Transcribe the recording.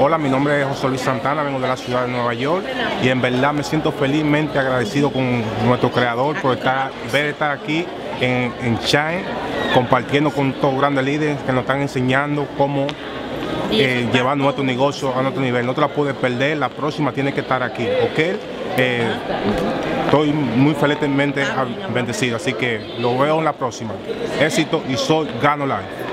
Hola, mi nombre es José Luis Santana, vengo de la ciudad de Nueva York y en verdad me siento felizmente agradecido con nuestro creador por estar, ver estar aquí en, en Shine, compartiendo con todos los grandes líderes que nos están enseñando cómo eh, llevar nuestro negocio a otro nivel. No te la puedes perder, la próxima tiene que estar aquí, ¿ok? Eh, estoy muy felizmente ah, bendecido, así que lo veo en la próxima. Éxito y soy Gano Live.